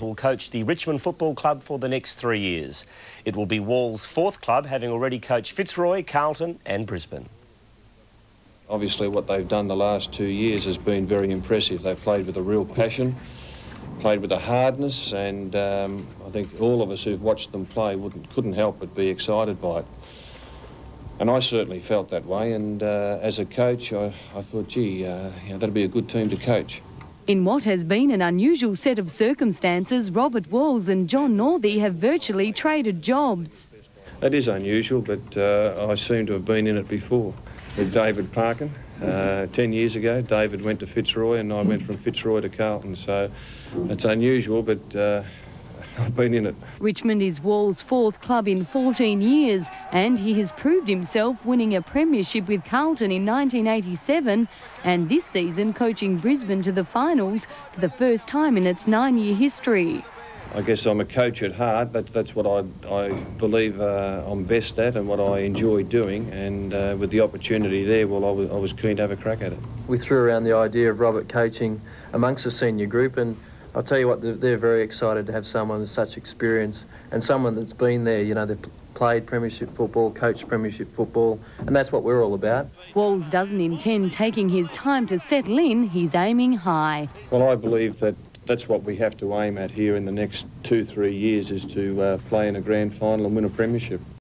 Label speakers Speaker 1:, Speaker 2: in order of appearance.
Speaker 1: will coach the Richmond Football Club for the next three years. It will be Wall's fourth club, having already coached Fitzroy, Carlton and Brisbane.
Speaker 2: Obviously what they've done the last two years has been very impressive. They've played with a real passion, played with a hardness, and um, I think all of us who've watched them play couldn't help but be excited by it. And I certainly felt that way, and uh, as a coach, I, I thought, gee, uh, that'd be a good team to coach.
Speaker 3: In what has been an unusual set of circumstances, Robert Walls and John Northey have virtually traded jobs.
Speaker 2: That is unusual, but uh, I seem to have been in it before with David Parkin. Uh, 10 years ago, David went to Fitzroy and I went from Fitzroy to Carlton, so it's unusual, but uh, I've been in it.
Speaker 3: Richmond is Wall's fourth club in 14 years, and he has proved himself winning a premiership with Carlton in 1987 and this season coaching Brisbane to the finals for the first time in its nine-year history.
Speaker 2: I guess I'm a coach at heart. That, that's what I, I believe uh, I'm best at and what I enjoy doing. And uh, with the opportunity there, well, I was, I was keen to have a crack at it.
Speaker 4: We threw around the idea of Robert coaching amongst the senior group and I'll tell you what, they're very excited to have someone with such experience and someone that's been there. You know, they've played premiership football, coached premiership football, and that's what we're all about.
Speaker 3: Walls doesn't intend taking his time to settle in. He's aiming high.
Speaker 2: Well, I believe that that's what we have to aim at here in the next two, three years is to uh, play in a grand final and win a premiership.